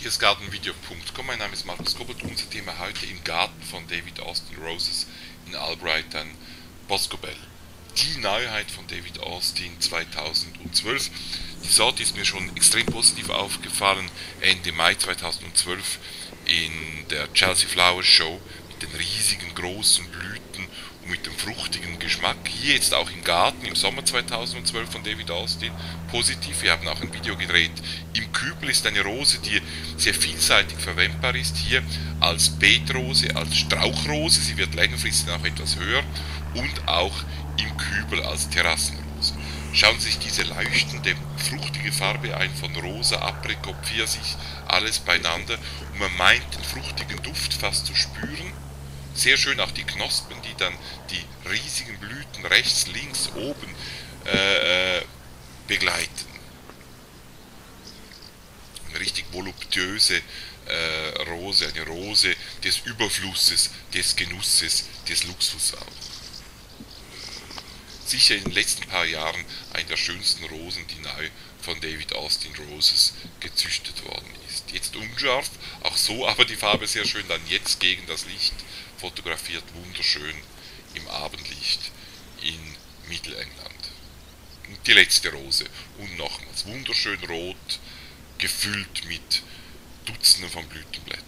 Hier ist gartenvideo.com, mein Name ist Markus Kobold. Unser Thema heute im Garten von David Austin Roses in Albright an Boscobel. Die Neuheit von David Austin 2012. Die Sorte ist mir schon extrem positiv aufgefallen Ende Mai 2012 in der Chelsea Flower Show mit den riesigen großen dem fruchtigen Geschmack. Hier jetzt auch im Garten im Sommer 2012 von David Austin positiv. Wir haben auch ein Video gedreht. Im Kübel ist eine Rose, die sehr vielseitig verwendbar ist. Hier als Beetrose, als Strauchrose. Sie wird längerfristig auch etwas höher. Und auch im Kübel als Terrassenrose. Schauen Sie sich diese leuchtende, fruchtige Farbe ein von Rosa, Aprikot, Pfirsich, alles beieinander. Und man meint den fruchtigen Duft fast zu spüren sehr schön auch die Knospen, die dann die riesigen Blüten rechts, links, oben äh, äh, begleiten. Eine richtig voluptuöse äh, Rose, eine Rose des Überflusses, des Genusses, des Luxus auch. Sicher in den letzten paar Jahren eine der schönsten Rosen, die neu von David Austin Roses gezüchtet worden ist. Jetzt unscharf, auch so aber die Farbe sehr schön, dann gegen das Licht fotografiert wunderschön im Abendlicht in Mittelengland. Die letzte Rose und nochmals wunderschön rot, gefüllt mit Dutzenden von Blütenblättern.